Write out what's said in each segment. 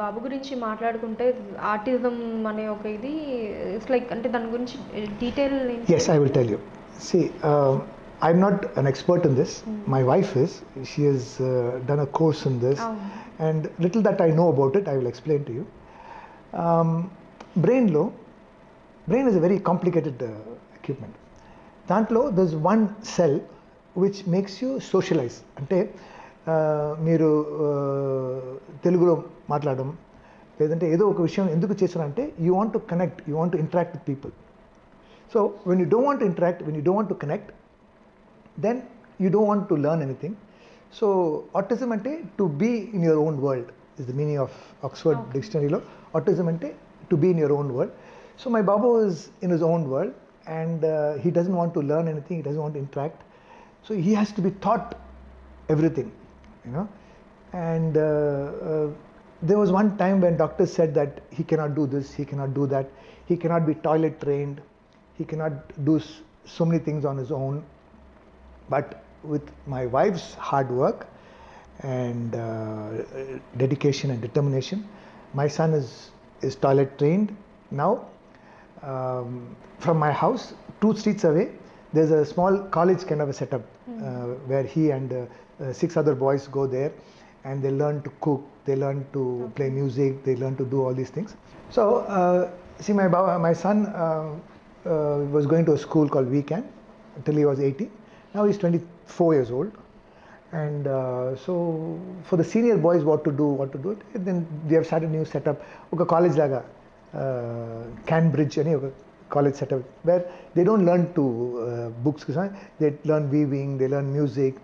బాబు గురించి మాట్లాడుకుంటే ఆర్టిజం అనే ఒక ఇది ఇట్స్ లైక్ అంటే దాని గురించి details I will tell you see I'm not an expert in this my wife is she is done a course in this and little that I know about it I will explain to you బ్రెయిన్లో brain is a very complicated equipment దాంట్లో this one cell which makes you socialize అంటే మీరు తెలుగులో మాట్లాడడం లేదంటే ఏదో ఒక విషయం ఎందుకు చేశారంటే you want to connect you want to interact with people so when you don't want to interact when you don't want to connect then you don't want to learn anything so autism అంటే to be in your own world is the meaning of Oxford డిక్షనరీలో autism అంటే to be in your own world so my బాబు is in his own world and he doesn't want to learn anything he doesn't want to interact so he has to be thought everything, you know. there was one time when doctors said that he cannot do this, he cannot do that, he cannot be toilet trained, he cannot do so many things on his own. But with my wife's hard work and uh, dedication and determination, my son is is toilet trained now. Um, from my house, two streets away, there's a small college kind of a setup uh, where he and uh, uh, six other boys go there and they learn to cook, they learn to okay. play music, they learn to do all these things. So, uh, see, my, my son uh, uh, was going to a school called Weekend until he was 18. Now he's 24 years old. And uh, so, for the senior boys, what to do, what to do, then they have started a new setup. Okay, college laga, uh, Cambridge, any college setup, where they don't learn to uh, books, they learn weaving, they learn music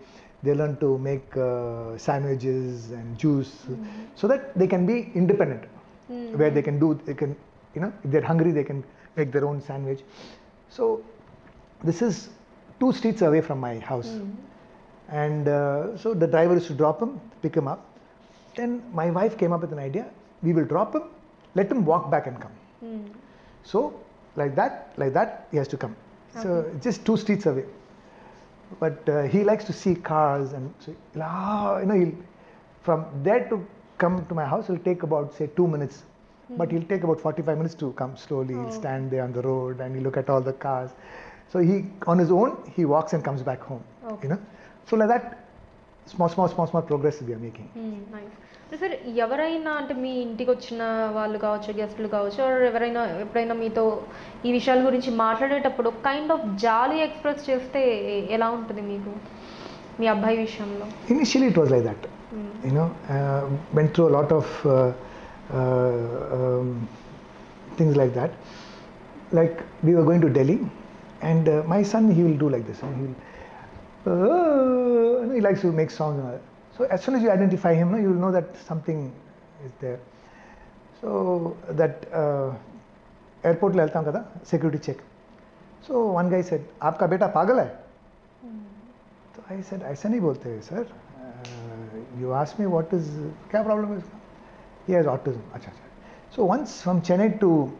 they learn to make uh, sandwiches and juice mm. so that they can be independent. Mm. where they can do they can you know if they're hungry they can make their own sandwich. So this is two streets away from my house. Mm. and uh, so the driver is to drop him pick him up. Then my wife came up with an idea. We will drop him let him walk back and come. Mm. So like that like that he has to come. Okay. so just two streets away. But uh, he likes to see cars and so ah, you know he'll from there to come to my house will take about say two minutes. But he'll take about 45 minutes to come slowly. He'll stand there on the road and he'll look at all the cars. So he on his own he walks and comes back home. Okay. You know. So like that, small small small small progress we are making sir ఎవరైనా అంటే మీ ఇంటికి వచ్చిన వాళ్ళు కావచ్చు గెస్ట్లు కావచ్చు ఎవరైనా ఎప్పుడైనా మీతో ఈ విషయాల గురించి మాట్లాడేటప్పుడు కైండ్ ఆఫ్ జాలి ఎక్స్ప్రెస్ చేస్తే ఎలా ఉంటుంది మీకు? మీ అబ్బాయి విషయంలో? Initially it was like that you know went through lot of things like that like we are going to Delhi and my son he will do like this he will he likes to make sounds and all. So as soon as you identify him, you will know that something is there. So that uh, airport le heltam kada security check. So one guy said, "आपका बेटा पागल है?" So I said, "ऐसा नहीं बोलते हैं sir." You asked me what is क्या problem He has autism. So once from Chennai to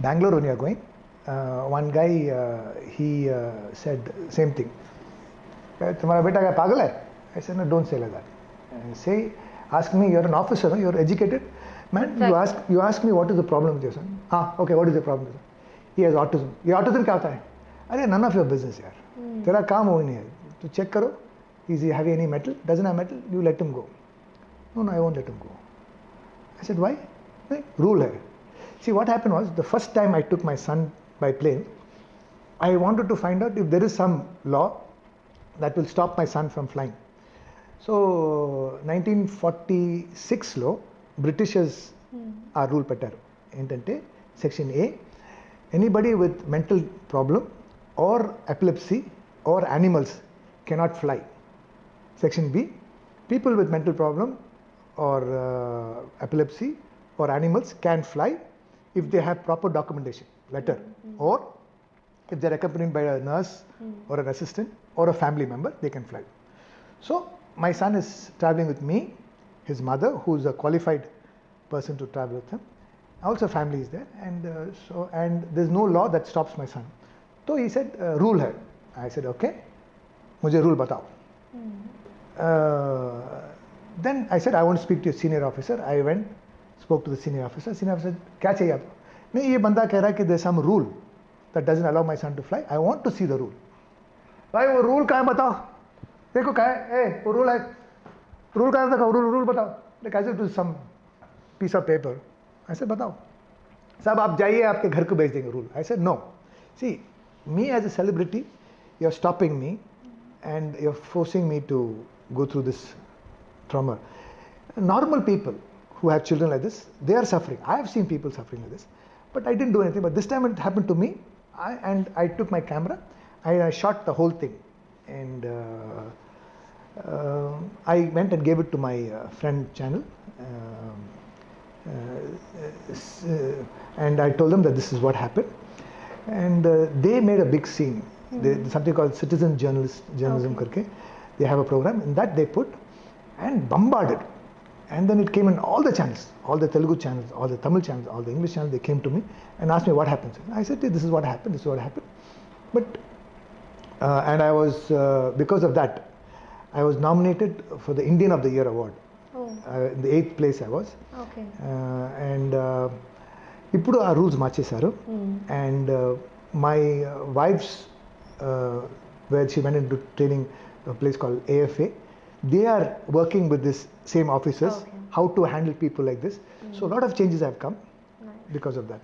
Bangalore when you are going, uh, one guy uh, he uh, said same thing. तुम्हारा बेटा क्या पागल है I said no don't say like that Uh, say ask me you're an officer no? you're educated man you Exactly. ask you ask me what is the problem with your son ah okay what is the problem with your son he has autism ये autism क्या होता है अरे none of your business यार तेरा काम हो ही नहीं है तो चेक करो is he have any metal doesn't have metal you let him go no no I won't let him go I said why नहीं रूल है see what happened was the first time I took my son by plane I wanted to find out if there is some law that will stop my son from flying. So 1946 లో Britishers ఆ rule పెట్టారు ఏంటంటే section A anybody with mental problem are epilepsy or animals cannot fly section be people with mental problem are epilepsy or animals can fly if they have proper documentation letter or if they're accompanied by a nurse or an assistant or a family member they can fly so my son is traveling with me his mother who's a qualified person to travel with him also family is there and uh, so and there's no law that stops my son so he said uh, rule hai i said okay मुझे rule बताओ uh, then I said, I want to speak to a senior officer. I went, spoke to the senior officer. Senior officer, क्या चाहिए आपको नहीं ये बंदा कह रहा है कि there's some rule that doesn't allow my son to fly. I want to see the rule. भाई वो रूल कहाँ है बताओ देखो क्या है ए वो रूल है रूल कहाँ है देखो रूल रूल बताओ like as to some piece of paper ऐसे बताओ साहब आप जाइए आपके घर को भेज देंगे रूल ऐसे no C me as a celebrity you are stopping me and you're forcing me to go through this trauma. Normal people who have children like this, they are suffering. I have seen people suffering like this, but I didn't do anything. But this time it happened to me, I, and I took my camera, I, I shot the whole thing, and uh, uh, I went and gave it to my uh, friend channel. Um, uh, uh, and I told them that this is what happened, and uh, they made a big scene. They, something called citizen journalist journalism karke. They have a program. In that they put and bombarded, and then it came in all the channels, all the Telugu channels, all the Tamil channels, all the English channels. They came to me and asked me what happened. I said, "This is what happened. This is what happened." But uh, and I was uh, because of that, I was nominated for the Indian of the Year award. Oh Uh, in the eighth place I was, okay uh, and uh, ఇప్పుడు ఆ rules మార్చేశారు and uh, my uh, wife's uh, where she went into training a place called AFA they are working with this same officers Okay. how to handle people like this. So a lot of changes have come because of that